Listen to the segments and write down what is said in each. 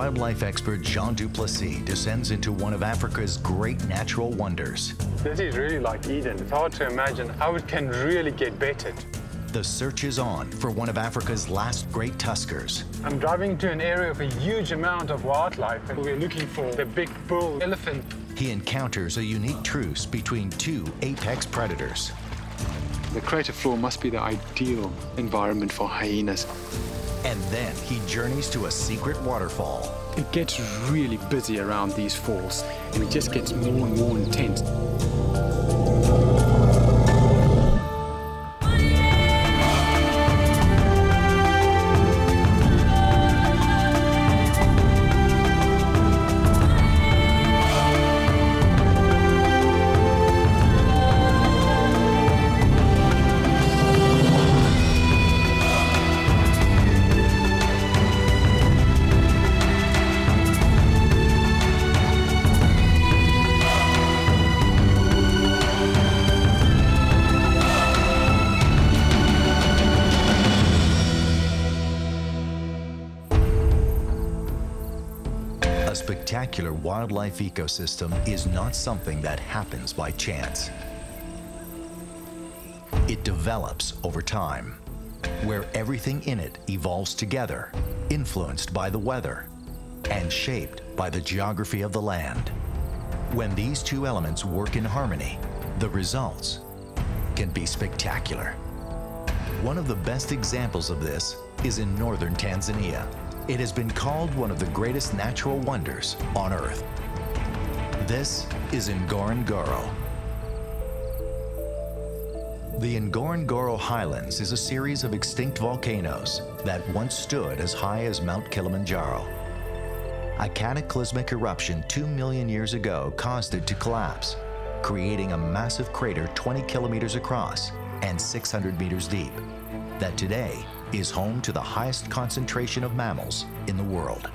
wildlife expert Jean du Plessis descends into one of Africa's great natural wonders. This is really like Eden. It's hard to imagine how it can really get better. The search is on for one of Africa's last great tuskers. I'm driving to an area of a huge amount of wildlife, and we're looking for the big bull elephant. He encounters a unique truce between two apex predators. The crater floor must be the ideal environment for hyenas. And then he journeys to a secret waterfall. It gets really busy around these falls, and it just gets more and more intense. Wildlife ecosystem is not something that happens by chance. It develops over time, where everything in it evolves together, influenced by the weather and shaped by the geography of the land. When these two elements work in harmony, the results can be spectacular. One of the best examples of this is in northern Tanzania. It has been called one of the greatest natural wonders on Earth. This is Ngorongoro. The Ngorongoro Highlands is a series of extinct volcanoes that once stood as high as Mount Kilimanjaro. A cataclysmic eruption two million years ago caused it to collapse, creating a massive crater 20 kilometers across and 600 meters deep that today is home to the highest concentration of mammals in the world.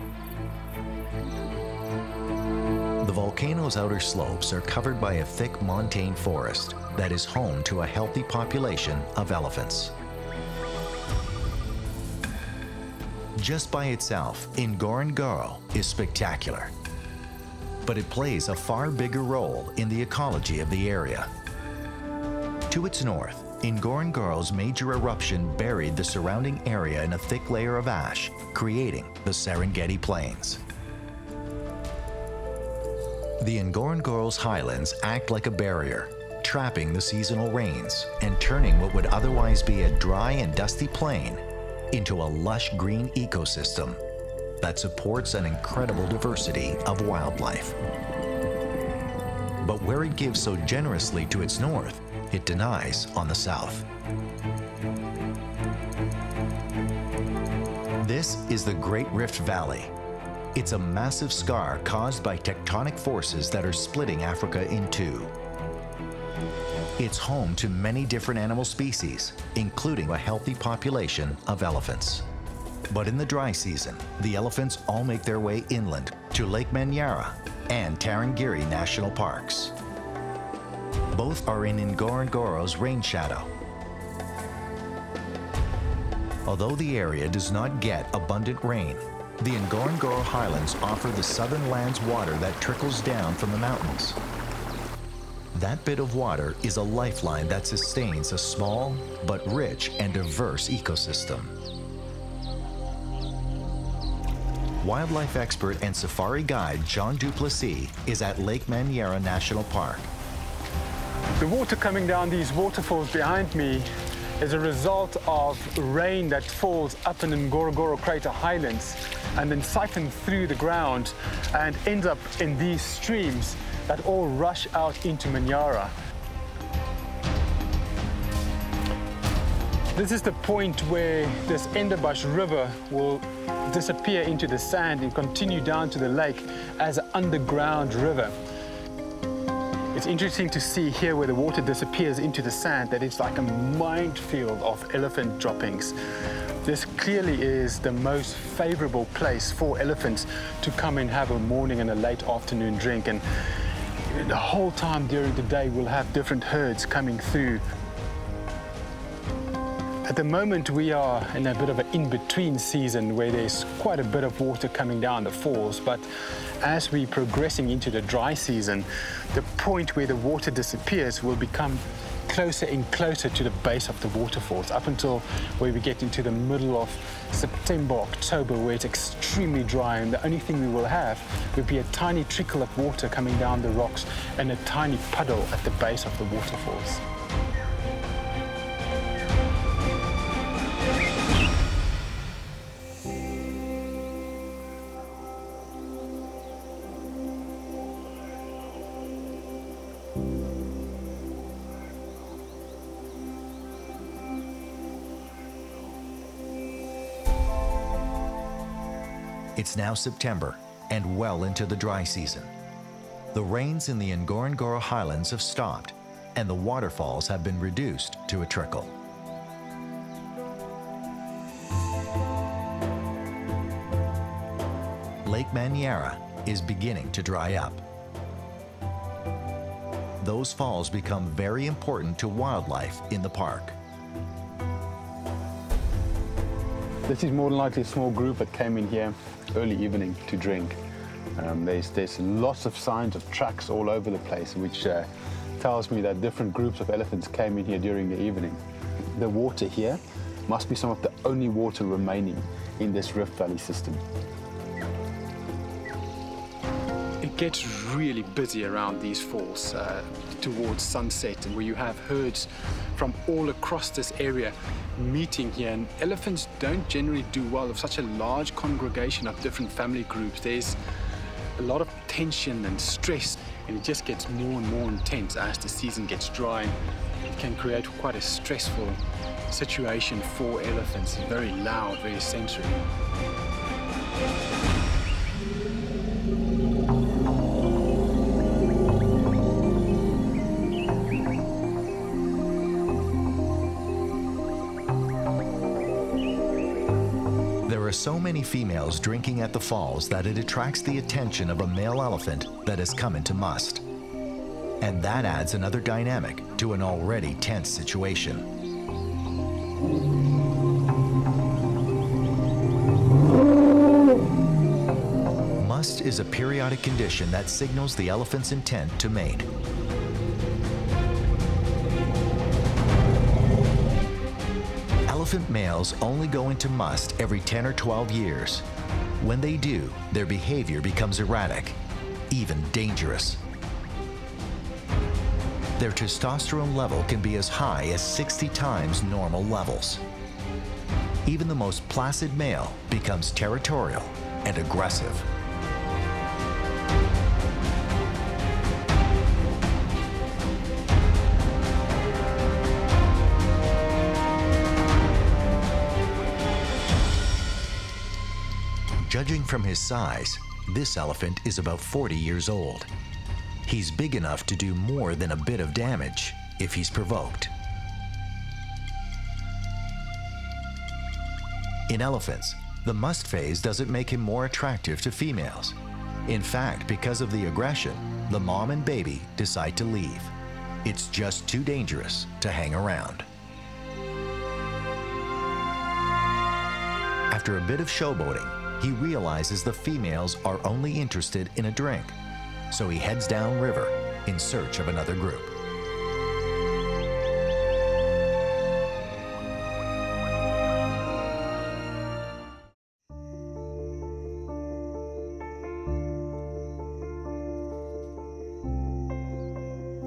Volcano's outer slopes are covered by a thick montane forest that is home to a healthy population of elephants. Just by itself, Ngorongoro is spectacular. But it plays a far bigger role in the ecology of the area. To its north, Ngorongoro's major eruption buried the surrounding area in a thick layer of ash, creating the Serengeti Plains. The Ngorongoro's highlands act like a barrier, trapping the seasonal rains and turning what would otherwise be a dry and dusty plain into a lush green ecosystem that supports an incredible diversity of wildlife. But where it gives so generously to its north, it denies on the south. This is the Great Rift Valley. It's a massive scar caused by tectonic forces that are splitting Africa in two. It's home to many different animal species, including a healthy population of elephants. But in the dry season, the elephants all make their way inland to Lake Manyara and Tarangire National Parks. Both are in Ngorongoro's rain shadow. Although the area does not get abundant rain, the Ngorongoro Highlands offer the southern land's water that trickles down from the mountains. That bit of water is a lifeline that sustains a small but rich and diverse ecosystem. Wildlife expert and safari guide Jean du Plessis is at Lake Manyara National Park. The water coming down these waterfalls behind me is a result of rain that falls up in Ngorongoro Crater Highlands and then siphons through the ground and ends up in these streams that all rush out into Manyara. This is the point where this Endabash River will disappear into the sand and continue down to the lake as an underground river. It's interesting to see here where the water disappears into the sand that it's like a minefield of elephant droppings. This clearly is the most favorable place for elephants to come and have a morning and a late afternoon drink. And the whole time during the day, we'll have different herds coming through. At the moment, we are in a bit of an in-between season where there's quite a bit of water coming down the falls, but as we're progressing into the dry season, the point where the water disappears will become closer and closer to the base of the waterfalls up until where we get into the middle of September, October, where it's extremely dry and the only thing we will have would be a tiny trickle of water coming down the rocks and a tiny puddle at the base of the waterfalls. Now September and well into the dry season. The rains in the Ngorongoro highlands have stopped and the waterfalls have been reduced to a trickle. Lake Manyara is beginning to dry up. Those falls become very important to wildlife in the park. This is more than likely a small group that came in here early evening to drink. Um, there's, there's lots of signs of tracks all over the place, which uh, tells me that different groups of elephants came in here during the evening. The water here must be some of the only water remaining in this Rift Valley system. It gets really busy around these falls uh, towards sunset and where you have herds from all across this area meeting here and elephants don't generally do well with such a large congregation of different family groups. There's a lot of tension and stress and it just gets more and more intense as the season gets dry. It can create quite a stressful situation for elephants. It's very loud, very sensory. So many females drinking at the falls that it attracts the attention of a male elephant that has come into musth. And that adds another dynamic to an already tense situation. Musth is a periodic condition that signals the elephant's intent to mate. Elephant males only go into musth every 10 or 12 years. When they do, their behavior becomes erratic, even dangerous. Their testosterone level can be as high as 60 times normal levels. Even the most placid male becomes territorial and aggressive. From his size, this elephant is about 40 years old. He's big enough to do more than a bit of damage if he's provoked. In elephants, the musth phase doesn't make him more attractive to females. In fact, because of the aggression, the mom and baby decide to leave. It's just too dangerous to hang around. After a bit of showboating, he realizes the females are only interested in a drink, so he heads downriver in search of another group.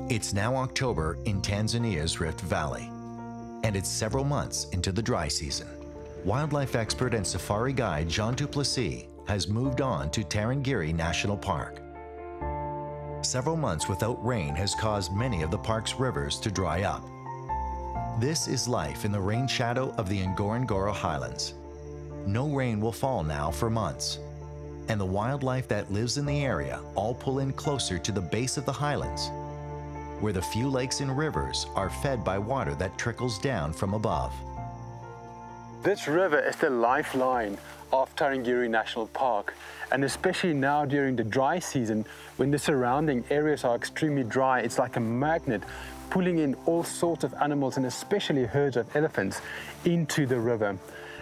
It's now October in Tanzania's Rift Valley, and it's several months into the dry season. Wildlife expert and safari guide Jean du Plessis has moved on to Tarangire National Park. Several months without rain has caused many of the park's rivers to dry up. This is life in the rain shadow of the Ngorongoro Highlands. No rain will fall now for months, and the wildlife that lives in the area all pull in closer to the base of the highlands, where the few lakes and rivers are fed by water that trickles down from above. This river is the lifeline of Tarangire National Park and especially now during the dry season when the surrounding areas are extremely dry it's like a magnet pulling in all sorts of animals and especially herds of elephants into the river.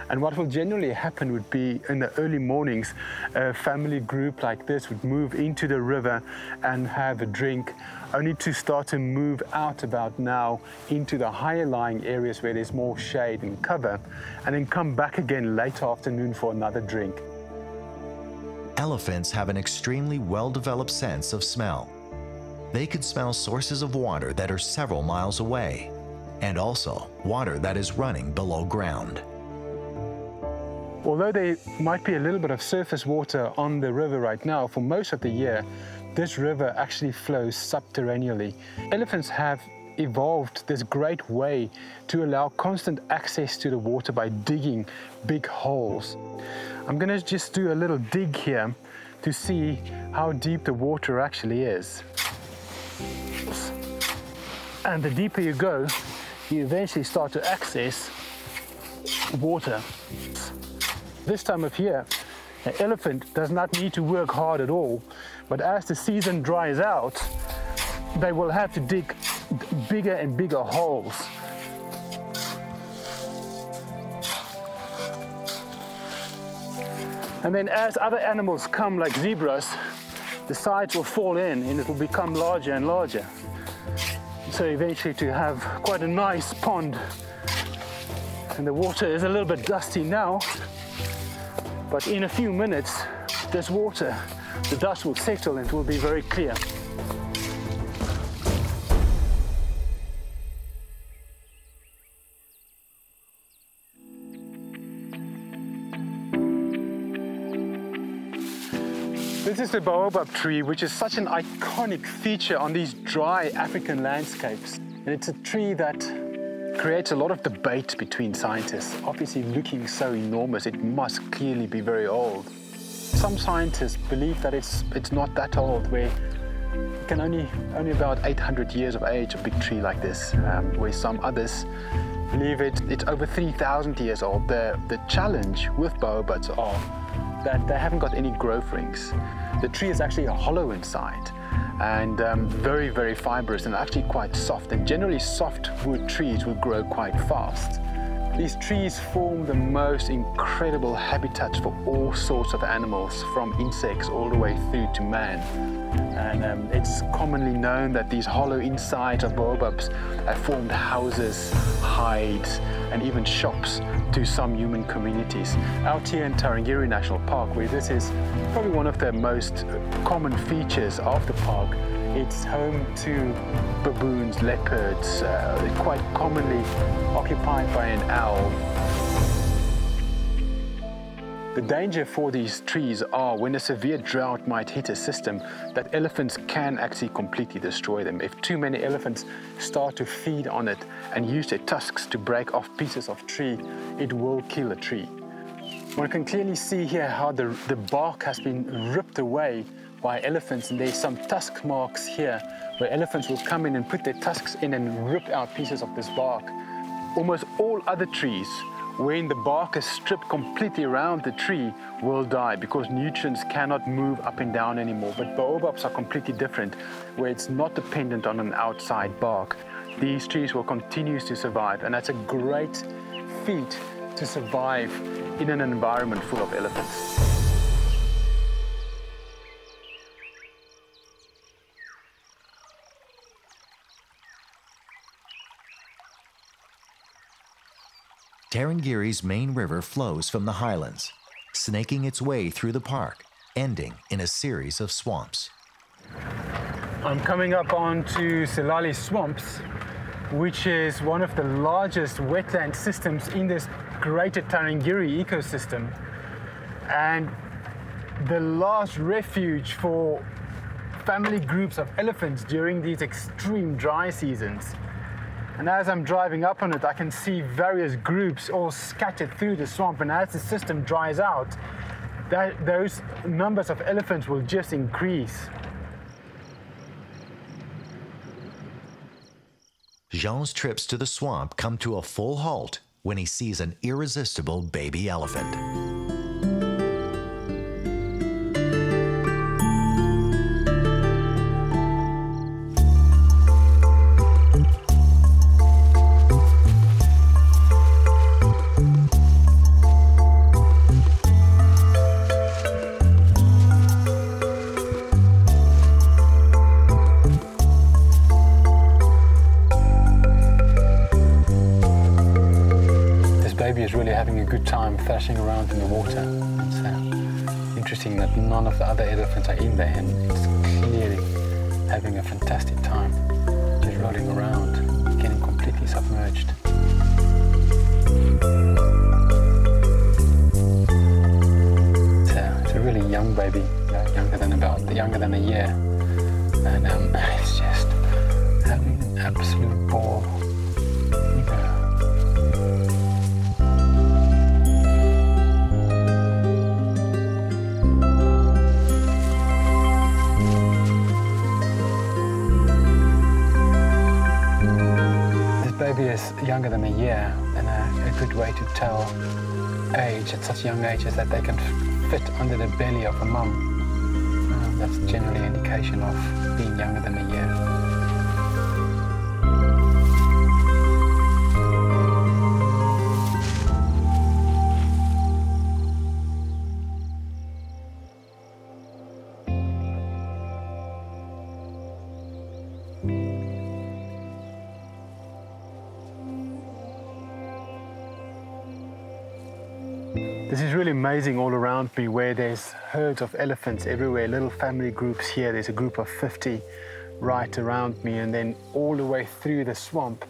And what will generally happen would be in the early mornings, a family group like this would move into the river and have a drink, only to start to move out about now into the higher lying areas where there's more shade and cover, and then come back again late afternoon for another drink. Elephants have an extremely well-developed sense of smell. They can smell sources of water that are several miles away, and also water that is running below ground. Although there might be a little bit of surface water on the river right now, for most of the year, this river actually flows subterraneously. Elephants have evolved this great way to allow constant access to the water by digging big holes. I'm going to just do a little dig here to see how deep the water actually is. And the deeper you go, you eventually start to access water. This time of year, an elephant does not need to work hard at all, but as the season dries out, they will have to dig bigger and bigger holes. And then as other animals come like zebras, the sides will fall in and it will become larger and larger. So eventually to have quite a nice pond. And the water is a little bit dusty now, but in a few minutes, this water, the dust will settle and it will be very clear. This is the baobab tree, which is such an iconic feature on these dry African landscapes. And it's a tree that creates a lot of debate between scientists. Obviously looking so enormous, it must clearly be very old. Some scientists believe that it's, it's not that old, where can only, only about 800 years of age, a big tree like this, um, where some others believe it, it's over 3,000 years old. The, the challenge with baobabs are that they haven't got any growth rings. The tree is actually hollow inside and um, very, very fibrous and actually quite soft. And generally soft wood trees will grow quite fast. These trees form the most incredible habitats for all sorts of animals, from insects all the way through to man. And um, it's commonly known that these hollow insides of baobabs have formed houses, hides, and even shops to some human communities. Out here in Tarangire National Park, where this is probably one of the most common features of the park, it's home to baboons, leopards, uh, quite commonly occupied by an owl. The danger for these trees are when a severe drought might hit a system that elephants can actually completely destroy them. If too many elephants start to feed on it and use their tusks to break off pieces of tree, it will kill a tree. One can clearly see here how the, the bark has been ripped away by elephants and there's some tusk marks here where elephants will come in and put their tusks in and rip out pieces of this bark. Almost all other trees when the bark is stripped completely around the tree will die because nutrients cannot move up and down anymore. But baobabs are completely different where it's not dependent on an outside bark. These trees will continue to survive and that's a great feat to survive in an environment full of elephants. Tarangire's main river flows from the highlands, snaking its way through the park, ending in a series of swamps. I'm coming up onto Silale Swamps, which is one of the largest wetland systems in this greater Tarangire ecosystem. And the last refuge for family groups of elephants during these extreme dry seasons. And as I'm driving up on it, I can see various groups all scattered through the swamp. And as the system dries out, that, those numbers of elephants will just increase. Jean's trips to the swamp come to a full halt when he sees an irresistible baby elephant. Interesting that none of the other elephants are in there and it's clearly having a fantastic time, just rolling around, getting completely submerged. It's a, it's a really young baby, younger than about younger than a year, and um, it's just having an absolute ball. Younger than a year, and a, a good way to tell age at such young age is that they can fit under the belly of a mum. Uh, that's generally an indication of being younger than a year. All where there's herds of elephants everywhere, little family groups here. There's a group of 50 right around me. And then all the way through the swamp,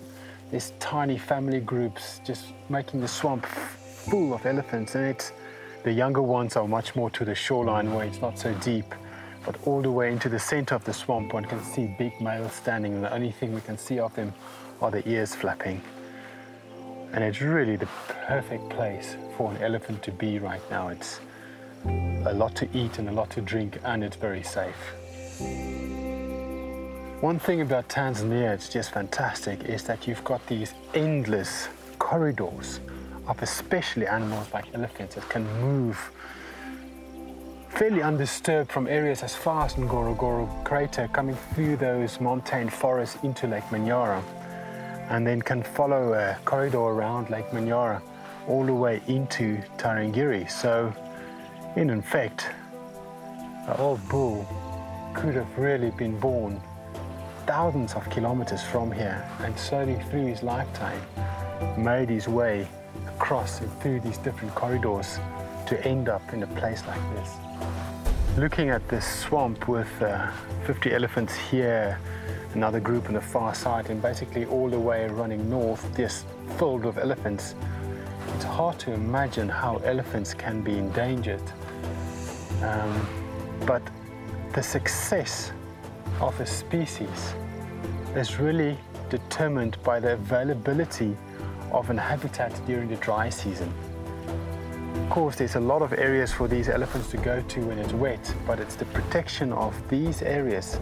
there's tiny family groups just making the swamp full of elephants. And it's the younger ones are much more to the shoreline where it's not so deep. But all the way into the center of the swamp one can see big males standing. And the only thing we can see of them are the ears flapping. And it's really the perfect place for an elephant to be right now. It's a lot to eat and a lot to drink, and it's very safe. One thing about Tanzania, it's just fantastic, is that you've got these endless corridors of especially animals like elephants that can move fairly undisturbed from areas as far as Ngorongoro crater coming through those montane forests into Lake Manyara and then can follow a corridor around Lake Manyara all the way into Tarangire. So, in effect, the old bull could have really been born thousands of kilometers from here and slowly through his lifetime made his way across and through these different corridors to end up in a place like this. Looking at this swamp with uh, 50 elephants here another group on the far side and basically all the way running north just filled with elephants. It's hard to imagine how elephants can be endangered. Um, but the success of a species is really determined by the availability of an habitat during the dry season. Of course, there's a lot of areas for these elephants to go to when it's wet, but it's the protection of these areas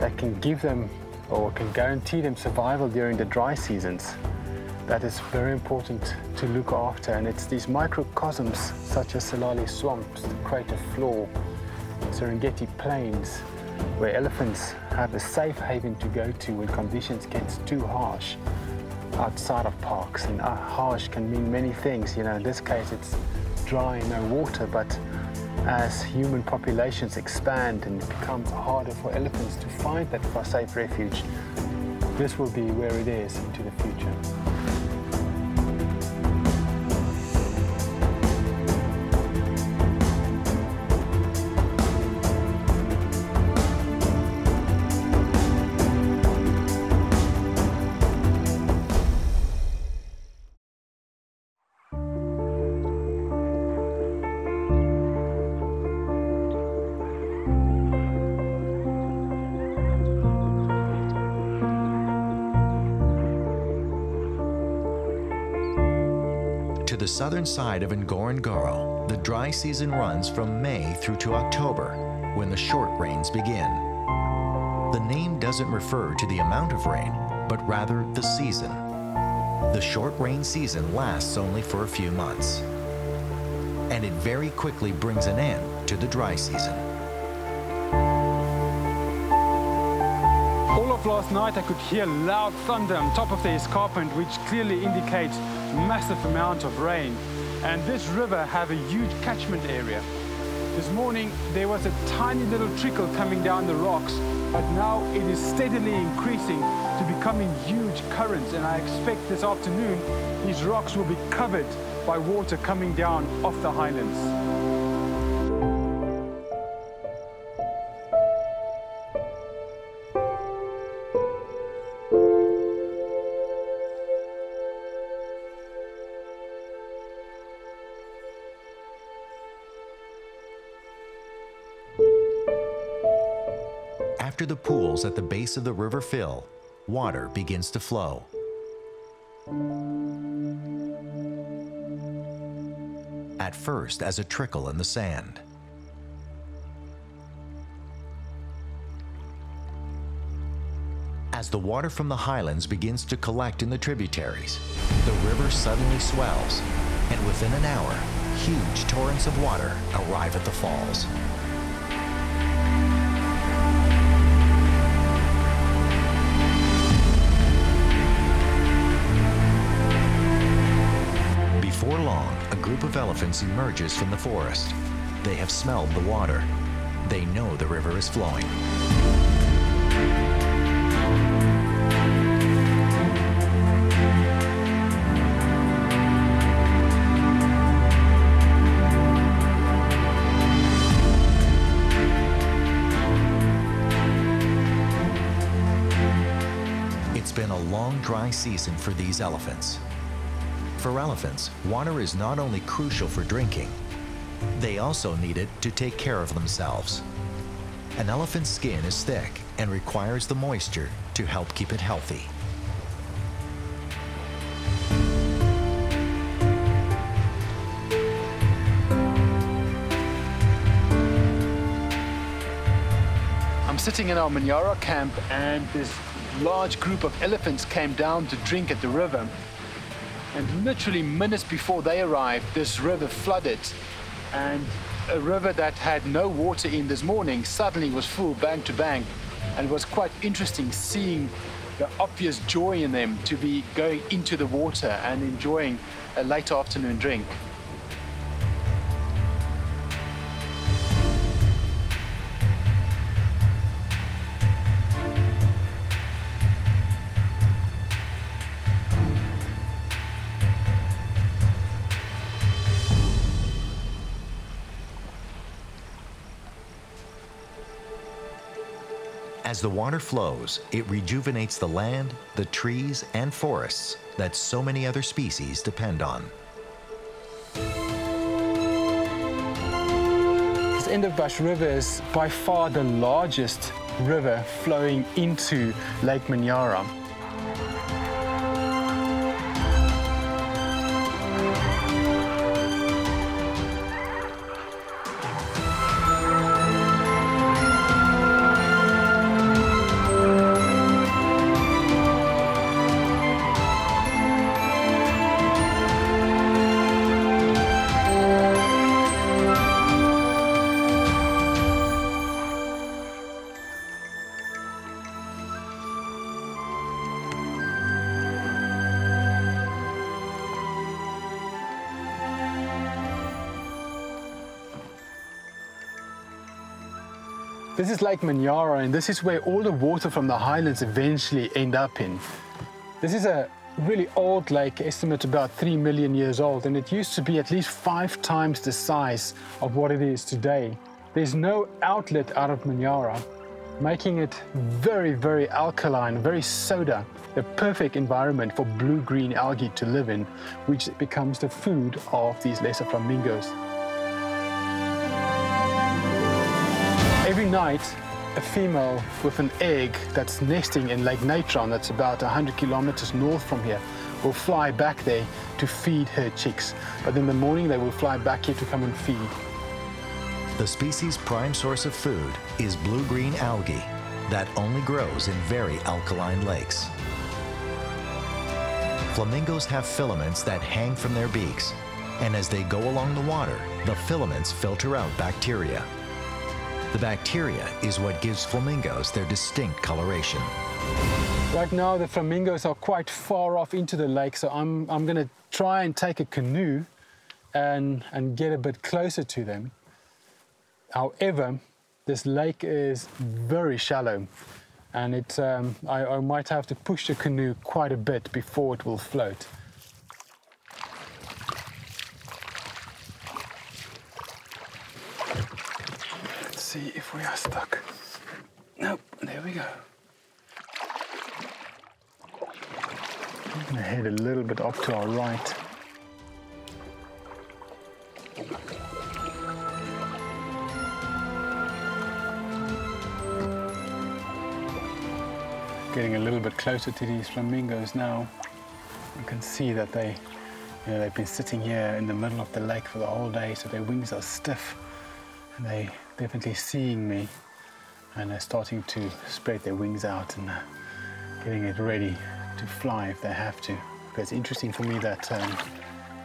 that can give them or can guarantee them survival during the dry seasons. That is very important to look after and it's these microcosms such as Silale swamps, the crater floor, Serengeti plains where elephants have a safe haven to go to when conditions get too harsh outside of parks and uh, harsh can mean many things you know in this case it's dry no water but as human populations expand and it becomes harder for elephants to find that safe refuge, this will be where it is into the future. The side of Ngorongoro, the dry season runs from May through to October, when the short rains begin. The name doesn't refer to the amount of rain, but rather the season. The short rain season lasts only for a few months, and it very quickly brings an end to the dry season. All of last night I could hear loud thunder on top of the escarpment, which clearly indicates massive amount of rain. And this river have a huge catchment area. This morning there was a tiny little trickle coming down the rocks, but now it is steadily increasing to becoming huge currents. And I expect this afternoon these rocks will be covered by water coming down off the highlands. At the base of the river fill, water begins to flow. At first as a trickle in the sand. As the water from the highlands begins to collect in the tributaries, the river suddenly swells, and within an hour, huge torrents of water arrive at the falls. Group of elephants emerges from the forest. They have smelled the water. They know the river is flowing. It's been a long dry season for these elephants. For elephants, water is not only crucial for drinking, they also need it to take care of themselves. An elephant's skin is thick and requires the moisture to help keep it healthy. I'm sitting in our Manyara camp and this large group of elephants came down to drink at the river. And literally minutes before they arrived, this river flooded. And a river that had no water in this morning suddenly was full bank to bank. And it was quite interesting seeing the obvious joy in them to be going into the water and enjoying a late afternoon drink. As the water flows, it rejuvenates the land, the trees, and forests that so many other species depend on. This Endabash River is by far the largest river flowing into Lake Manyara. Is Lake Manyara, and this is where all the water from the highlands eventually end up in. This is a really old lake, estimate about 3 million years old, and it used to be at least five times the size of what it is today. There's no outlet out of Manyara, making it very, very alkaline, very soda, the perfect environment for blue-green algae to live in, which becomes the food of these lesser flamingos. Night, a female with an egg that's nesting in Lake Natron, that's about 100 kilometers north from here, will fly back there to feed her chicks. But in the morning, they will fly back here to come and feed. The species' prime source of food is blue-green algae that only grows in very alkaline lakes. Flamingos have filaments that hang from their beaks, and as they go along the water, the filaments filter out bacteria. The bacteria is what gives flamingos their distinct coloration. Right now, the flamingos are quite far off into the lake, so I'm, I'm going to try and take a canoe and, and get a bit closer to them. However, this lake is very shallow and it, um, I, I might have to push the canoe quite a bit before it will float. See if we are stuck. Nope, there we go. I'm going to head a little bit up to our right. Getting a little bit closer to these flamingos now. You can see that they, you know, they've been sitting here in the middle of the lake for the whole day, so their wings are stiff. And they definitely seeing me, and they're starting to spread their wings out and uh, getting it ready to fly if they have to. But it's interesting for me that um,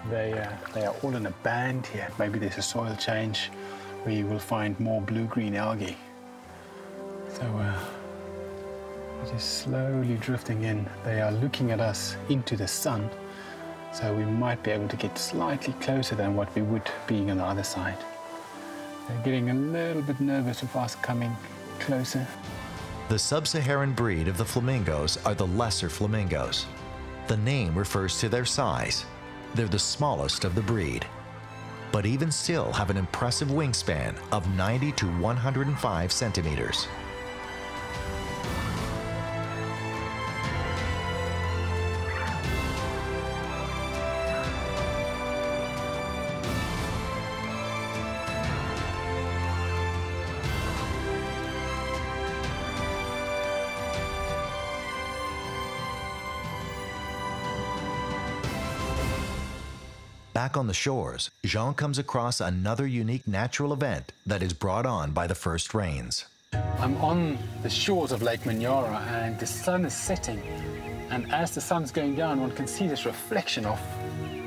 they, uh, they are all in a band here. Maybe there's a soil change you will find more blue-green algae. So uh, just slowly drifting in. They are looking at us into the sun, so we might be able to get slightly closer than what we would being on the other side. They're getting a little bit nervous of us coming closer. The sub-Saharan breed of the flamingos are the lesser flamingos. The name refers to their size. They're the smallest of the breed, but even still have an impressive wingspan of 90 to 105 centimeters. Back on the shores, Jean comes across another unique natural event that is brought on by the first rains. I'm on the shores of Lake Manyara and the sun is setting. And as the sun's going down, one can see this reflection of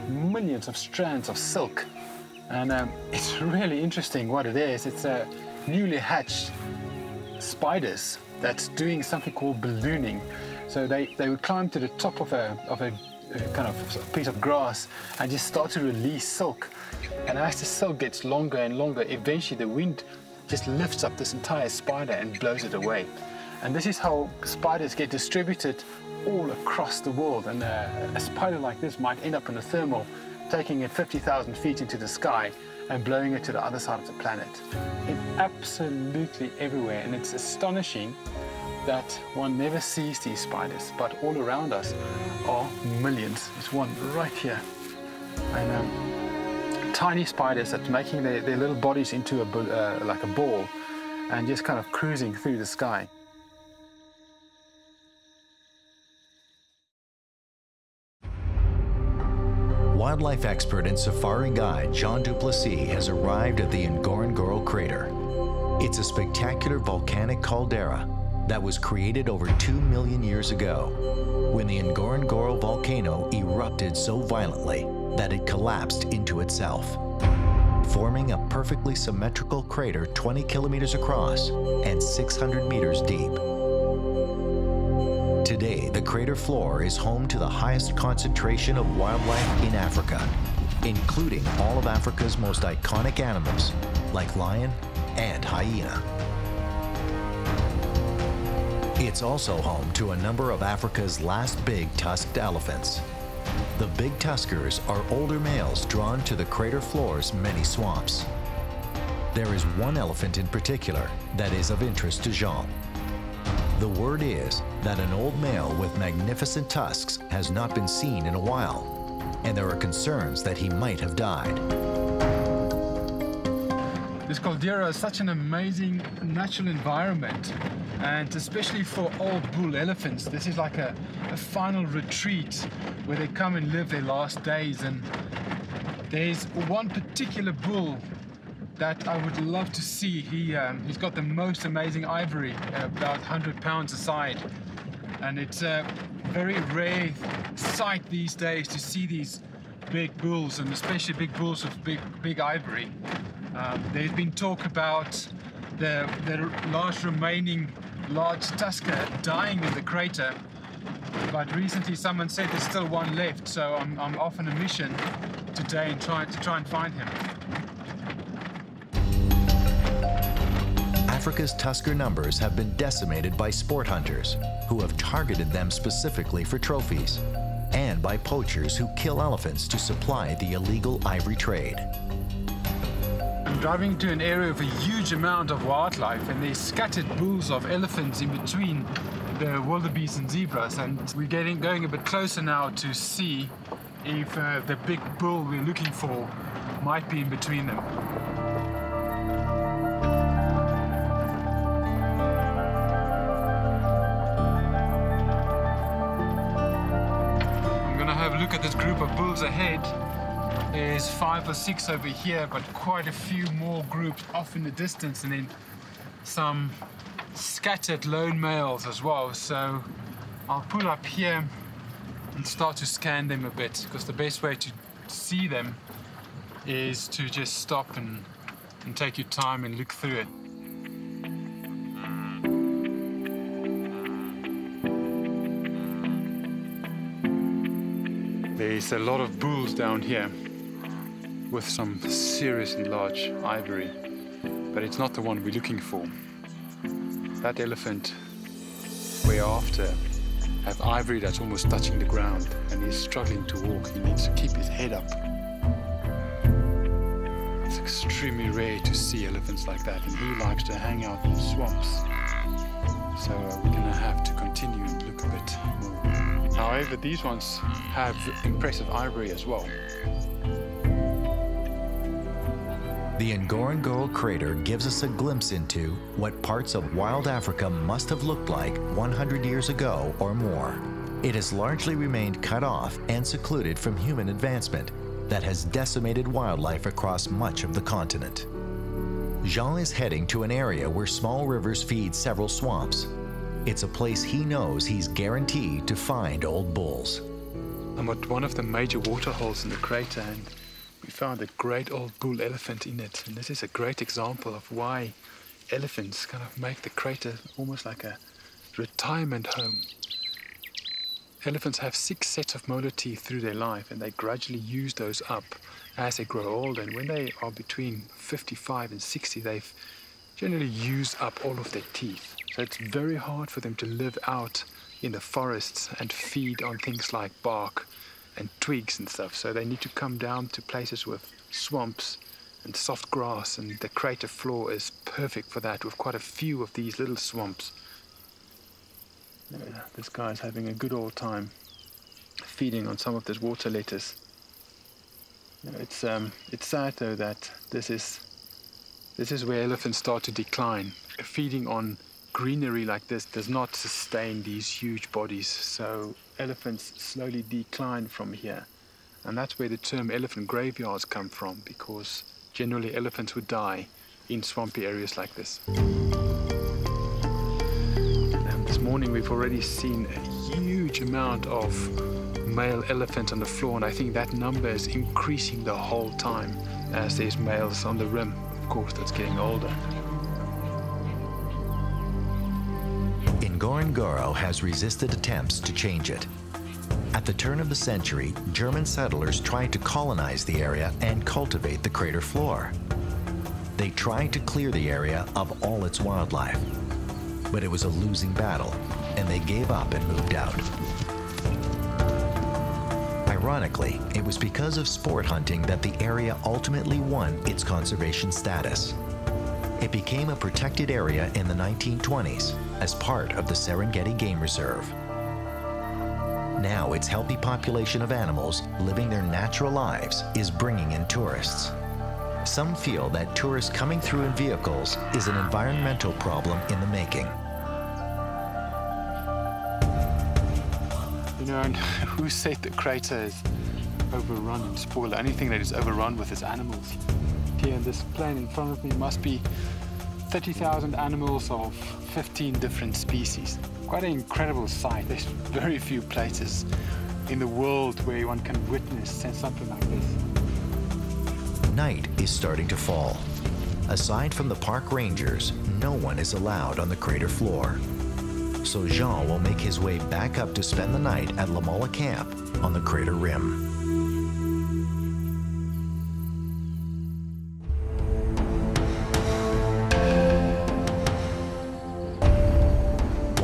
millions of strands of silk. And um, it's really interesting what it is. It's a newly hatched spiders that's doing something called ballooning. So they, they would climb to the top of a, of a kind of piece of grass and just start to release silk. And as the silk gets longer and longer, eventually the wind just lifts up this entire spider and blows it away. And this is how spiders get distributed all across the world. And uh, a spider like this might end up in a thermal, taking it 50,000 feet into the sky and blowing it to the other side of the planet. It's absolutely everywhere, and it's astonishing that one never sees these spiders, but all around us are millions. There's one right here. And um, tiny spiders that making their, their little bodies into a, uh, like a ball and just kind of cruising through the sky. Wildlife expert and safari guide Jean du Plessis has arrived at the Ngorongoro crater. It's a spectacular volcanic caldera that was created over 2 million years ago when the Ngorongoro volcano erupted so violently that it collapsed into itself, forming a perfectly symmetrical crater 20 kilometers across and 600 meters deep. Today, the crater floor is home to the highest concentration of wildlife in Africa, including all of Africa's most iconic animals, like lion and hyena. It's also home to a number of Africa's last big tusked elephants. The big tuskers are older males drawn to the crater floor's many swamps. There is one elephant in particular that is of interest to Jean. The word is that an old male with magnificent tusks has not been seen in a while, and there are concerns that he might have died. This caldera is such an amazing natural environment and especially for old bull elephants this is like a, a final retreat where they come and live their last days and there's one particular bull that I would love to see. He, um, he's got the most amazing ivory, about 100 pounds a side. And it's a very rare sight these days to see these big bulls, and especially big bulls with big, big ivory. Um, there's been talk about the, the large remaining large tusker dying in the crater. But recently someone said there's still one left, so I'm, I'm off on a mission today and try, to try and find him. Africa's tusker numbers have been decimated by sport hunters who have targeted them specifically for trophies and by poachers who kill elephants to supply the illegal ivory trade. I'm driving to an area with a huge amount of wildlife and there's scattered bulls of elephants in between the wildebeest and zebras and we're getting going a bit closer now to see if uh, the big bull we're looking for might be in between them. I'm gonna have a look at this group of bulls ahead. There's five or six over here, but quite a few more groups off in the distance, and then some scattered lone males as well. So I'll pull up here and start to scan them a bit, because the best way to see them is to just stop and, and take your time and look through it. There's a lot of bulls down here with some seriously large ivory, but it's not the one we're looking for. That elephant we're after have ivory that's almost touching the ground and he's struggling to walk. He needs to keep his head up. It's extremely rare to see elephants like that and he likes to hang out in swamps. So uh, we're gonna have to continue and look a bit more. However, these ones have impressive ivory as well. The Ngorongoro crater gives us a glimpse into what parts of wild Africa must have looked like 100 years ago or more. It has largely remained cut off and secluded from human advancement that has decimated wildlife across much of the continent. Jean is heading to an area where small rivers feed several swamps it's a place he knows he's guaranteed to find old bulls. I'm at one of the major waterholes in the crater and we found a great old bull elephant in it. And this is a great example of why elephants kind of make the crater almost like a retirement home. Elephants have six sets of molar teeth through their life and they gradually use those up as they grow old. And when they are between 55 and 60, they've generally used up all of their teeth. So it's very hard for them to live out in the forests and feed on things like bark and twigs and stuff. So they need to come down to places with swamps and soft grass, and the crater floor is perfect for that with quite a few of these little swamps. Yeah, this guy's having a good old time feeding on some of this water lettuce. it's um, it's sad though that this is this is where elephants start to decline, feeding on greenery like this does not sustain these huge bodies, so elephants slowly decline from here. And that's where the term elephant graveyards come from, because generally elephants would die in swampy areas like this. And this morning we've already seen a huge amount of male elephants on the floor, and I think that number is increasing the whole time as there's males on the rim, of course, that's getting older. Ngorongoro has resisted attempts to change it. At the turn of the century, German settlers tried to colonize the area and cultivate the crater floor. They tried to clear the area of all its wildlife, but it was a losing battle, and they gave up and moved out. Ironically, it was because of sport hunting that the area ultimately won its conservation status. It became a protected area in the 1920s as part of the Serengeti Game Reserve. Now its healthy population of animals living their natural lives is bringing in tourists. Some feel that tourists coming through in vehicles is an environmental problem in the making. You know, who said the crater is overrun and spoiled? Anything that is overrun with is animals here in this plain in front of me must be 30,000 animals of 15 different species. Quite an incredible sight. There's very few places in the world where one can witness something like this. Night is starting to fall. Aside from the park rangers, no one is allowed on the crater floor. So Jean will make his way back up to spend the night at Lemala Camp on the crater rim.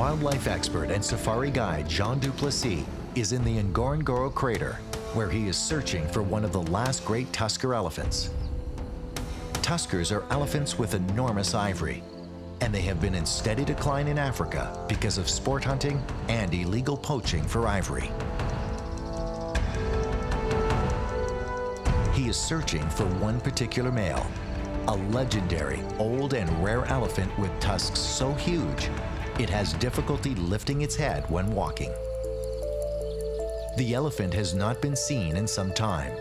Wildlife expert and safari guide Jean du Plessis is in the Ngorongoro crater, where he is searching for one of the last great tusker elephants. Tuskers are elephants with enormous ivory, and they have been in steady decline in Africa because of sport hunting and illegal poaching for ivory. He is searching for one particular male, a legendary old and rare elephant with tusks so huge it has difficulty lifting its head when walking. The elephant has not been seen in some time,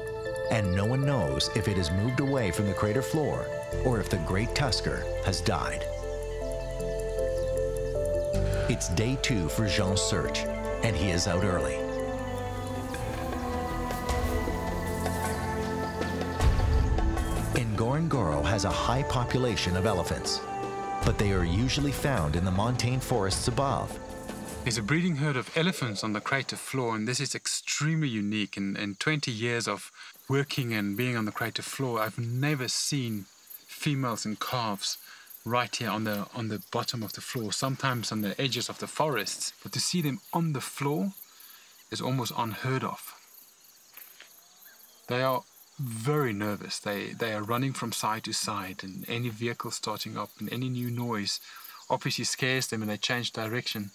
and no one knows if it has moved away from the crater floor or if the great tusker has died. It's day two for Jean's search, and he is out early. Ngorongoro has a high population of elephants, but they are usually found in the montane forests above. There's a breeding herd of elephants on the crater floor, and this is extremely unique. In, in 20 years of working and being on the crater floor, I've never seen females and calves right here on the on the bottom of the floor, sometimes on the edges of the forests. But to see them on the floor is almost unheard of. They are very nervous. They they are running from side to side, and any vehicle starting up and any new noise obviously scares them, and they change direction.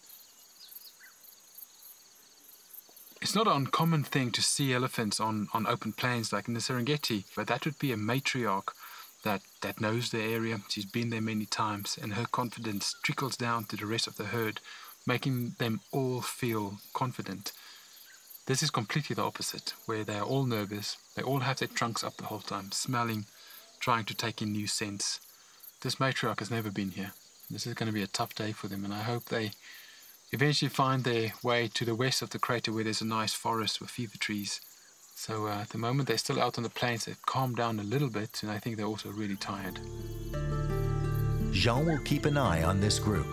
It's not an uncommon thing to see elephants on, on open plains like in the Serengeti, but that would be a matriarch that, that knows the area. She's been there many times, and her confidence trickles down to the rest of the herd, making them all feel confident. This is completely the opposite, where they are all nervous, they all have their trunks up the whole time, smelling, trying to take in new scents. This matriarch has never been here. This is going to be a tough day for them, and I hope they eventually find their way to the west of the crater where there's a nice forest with fever trees. So uh, at the moment they're still out on the plains, they've calmed down a little bit, and I think they're also really tired. Jean will keep an eye on this group.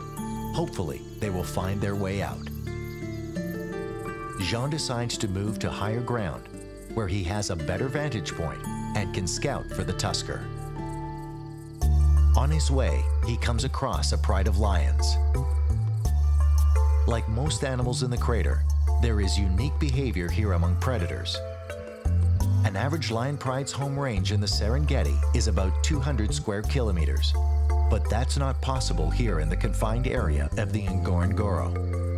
Hopefully, they will find their way out. Jean decides to move to higher ground, where he has a better vantage point and can scout for the tusker. On his way, he comes across a pride of lions. Like most animals in the crater, there is unique behavior here among predators. An average lion pride's home range in the Serengeti is about 200 square kilometers, but that's not possible here in the confined area of the Ngorongoro.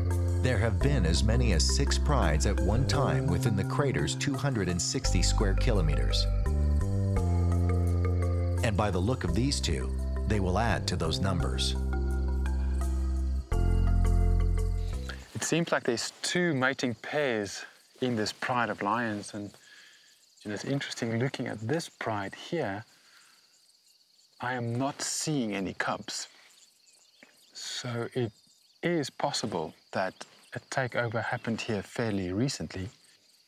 There have been as many as six prides at one time within the crater's 260 square kilometers. And by the look of these two, they will add to those numbers. It seems like there's two mating pairs in this pride of lions and you know, it's interesting looking at this pride here, I am not seeing any cubs. So it is possible that a takeover happened here fairly recently.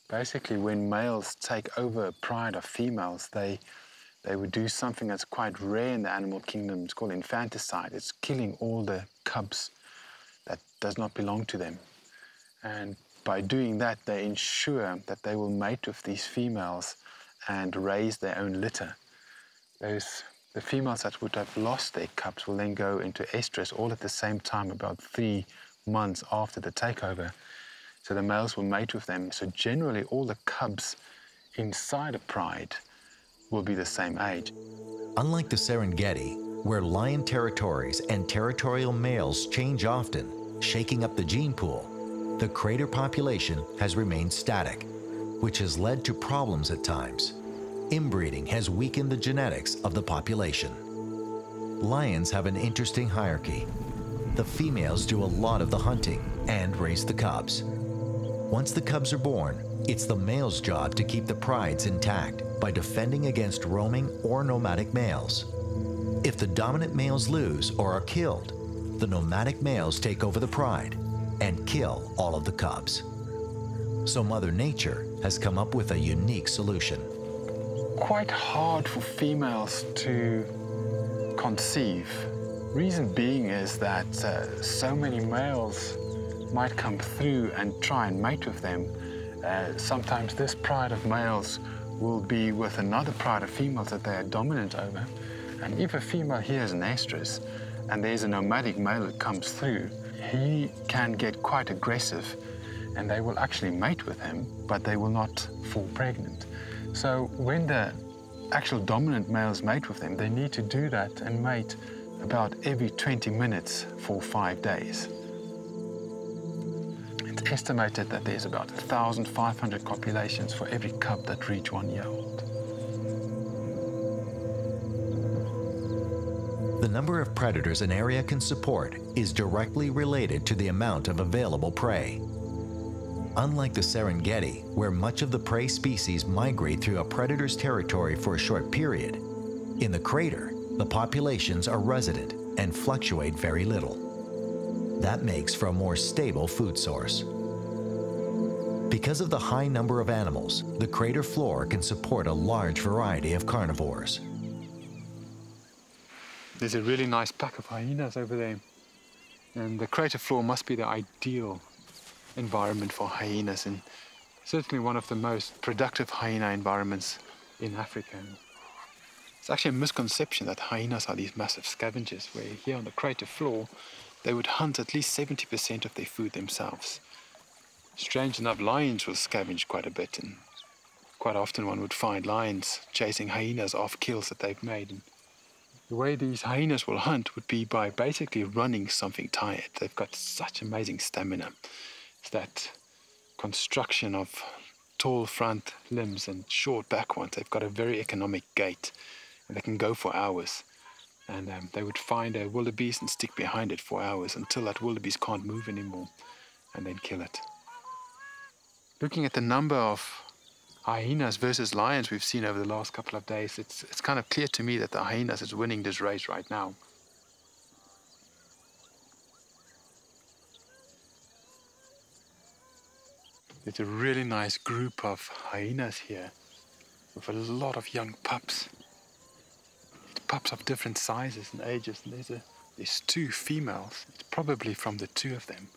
Basically, when males take over a pride of females, they they would do something that's quite rare in the animal kingdom. It's called infanticide. It's killing all the cubs that does not belong to them. And by doing that, they ensure that they will mate with these females and raise their own litter. Those, the females that would have lost their cubs will then go into estrus all at the same time, about three months after the takeover. So the males will mate with them. So generally, all the cubs inside a pride will be the same age. Unlike the Serengeti, where lion territories and territorial males change often, shaking up the gene pool, the crater population has remained static, which has led to problems at times. Inbreeding has weakened the genetics of the population. Lions have an interesting hierarchy. The females do a lot of the hunting and raise the cubs. Once the cubs are born, it's the male's job to keep the prides intact by defending against roaming or nomadic males. If the dominant males lose or are killed, the nomadic males take over the pride and kill all of the cubs. So Mother Nature has come up with a unique solution. Quite hard for females to conceive. Reason being is that uh, so many males might come through and try and mate with them. Uh, sometimes this pride of males will be with another pride of females that they are dominant over. And if a female hears an estrus and there's a nomadic male that comes through, he can get quite aggressive and they will actually mate with him, but they will not fall pregnant. So when the actual dominant males mate with them, they need to do that and mate about every 20 minutes for five days. It's estimated that there's about 1,500 copulations for every cub that reach one year old. The number of predators an area can support is directly related to the amount of available prey. Unlike the Serengeti, where much of the prey species migrate through a predator's territory for a short period, in the crater, the populations are resident and fluctuate very little. That makes for a more stable food source. Because of the high number of animals, the crater floor can support a large variety of carnivores. There's a really nice pack of hyenas over there. And the crater floor must be the ideal environment for hyenas and certainly one of the most productive hyena environments in Africa. It's actually a misconception that hyenas are these massive scavengers, where here on the crater floor, they would hunt at least 70% of their food themselves. Strange enough, lions will scavenge quite a bit, and quite often one would find lions chasing hyenas off kills that they've made. And the way these hyenas will hunt would be by basically running something tired. They've got such amazing stamina. It's that construction of tall front limbs and short back ones. They've got a very economic gait, and they can go for hours. And um, they would find a wildebeest and stick behind it for hours until that wildebeest can't move anymore, and then kill it. Looking at the number of hyenas versus lions we've seen over the last couple of days, it's, it's kind of clear to me that the hyenas is winning this race right now. There's a really nice group of hyenas here with a lot of young pups. Pups of different sizes and ages, and there's, a, there's two females. It's probably from the two of them.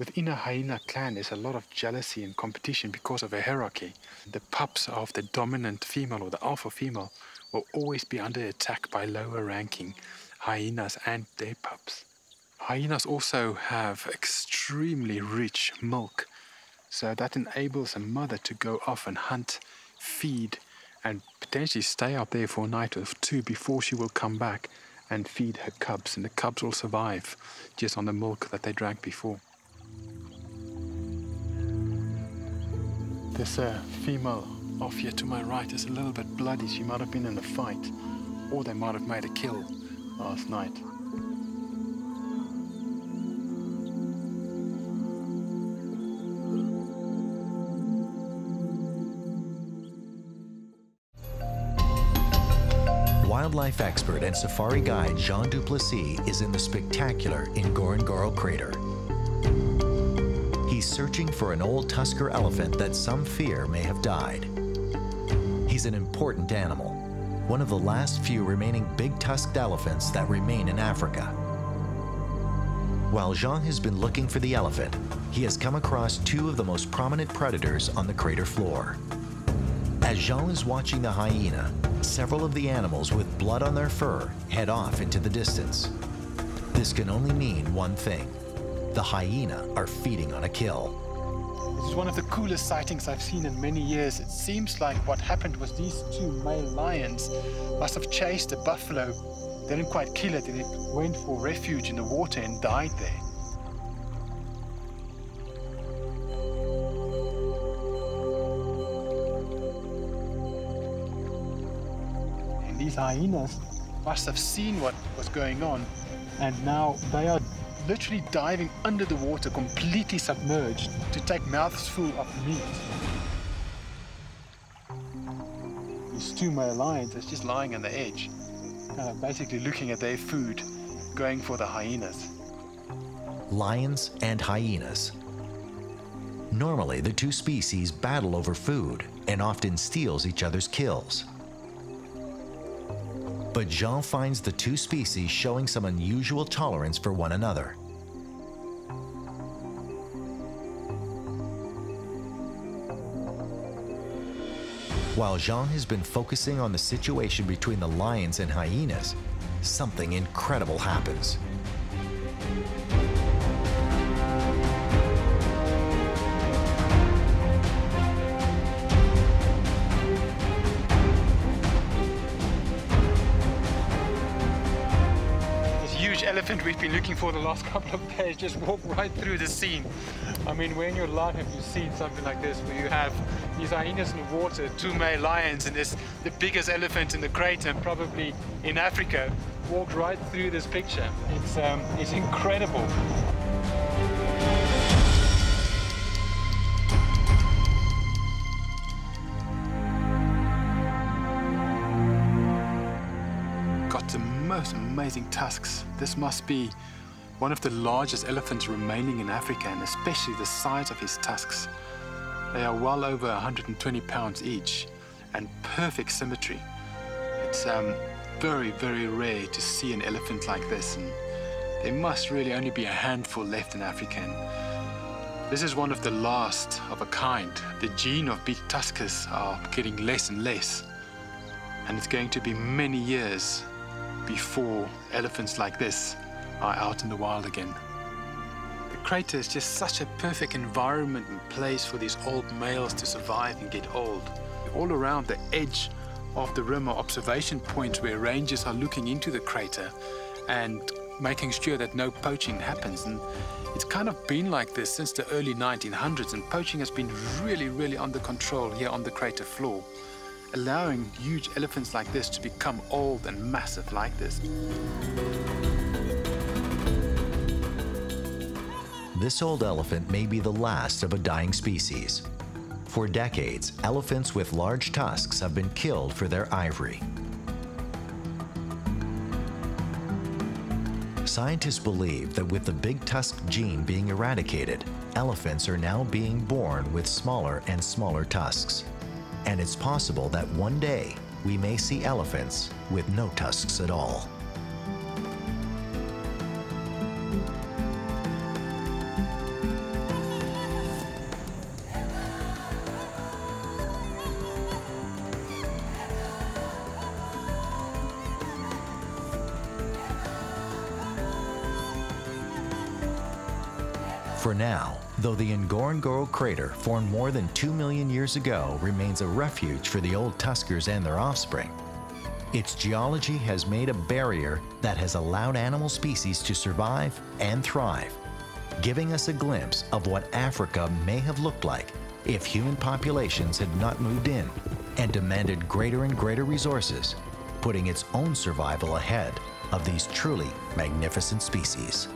Within a hyena clan, there's a lot of jealousy and competition because of a hierarchy. The pups of the dominant female or the alpha female will always be under attack by lower ranking hyenas and their pups. Hyenas also have extremely rich milk, so that enables a mother to go off and hunt, feed, and potentially stay up there for a night or two before she will come back and feed her cubs, and the cubs will survive just on the milk that they drank before. This uh, female off here to my right is a little bit bloody. She might have been in a fight, or they might have made a kill last night. Wildlife expert and safari guide Jean du Plessis is in the spectacular Ngorongoro crater. He's searching for an old tusker elephant that some fear may have died. He's an important animal, one of the last few remaining big-tusked elephants that remain in Africa. While Jean has been looking for the elephant, he has come across two of the most prominent predators on the crater floor. As Jean is watching the hyena, several of the animals with blood on their fur head off into the distance. This can only mean one thing. The hyena are feeding on a kill. It's one of the coolest sightings I've seen in many years. It seems like what happened was these two male lions must have chased a buffalo. They didn't quite kill it, and it went for refuge in the water and died there. These hyenas must have seen what was going on, and now they are literally diving under the water, completely submerged, to take mouthfuls of meat. These two male lions are just lying on the edge, uh, basically looking at their food, going for the hyenas. lions and hyenas. Normally, the two species battle over food and often steals each other's kills. But Jean finds the two species showing some unusual tolerance for one another. While Jean has been focusing on the situation between the lions and hyenas, something incredible happens. We've been looking for the last couple of days just walked right through the scene. I mean, when in your life have you seen something like this where you have these hyenas in the water, two male lions, and this the biggest elephant in the crater, probably in Africa, walked right through this picture. It's um, it's incredible. The most amazing tusks. This must be one of the largest elephants remaining in Africa, and especially the size of his tusks. They are well over 120 pounds each, and perfect symmetry. It's um, very, very rare to see an elephant like this, and there must really only be a handful left in Africa. And this is one of the last of a kind. The gene of big tuskers are getting less and less, and it's going to be many years before elephants like this are out in the wild again. The crater is just such a perfect environment and place for these old males to survive and get old. All around the edge of the rim are observation points where rangers are looking into the crater and making sure that no poaching happens. And it's kind of been like this since the early 1900s, and poaching has been really, really under control here on the crater floor allowing huge elephants like this to become old and massive like this. This old elephant may be the last of a dying species. For decades, elephants with large tusks have been killed for their ivory. Scientists believe that with the big tusk gene being eradicated, elephants are now being born with smaller and smaller tusks. And it's possible that one day we may see elephants with no tusks at all. For now, though the Ngorongoro crater, formed more than 2 million years ago, remains a refuge for the old tuskers and their offspring, its geology has made a barrier that has allowed animal species to survive and thrive, giving us a glimpse of what Africa may have looked like if human populations had not moved in and demanded greater and greater resources, putting its own survival ahead of these truly magnificent species.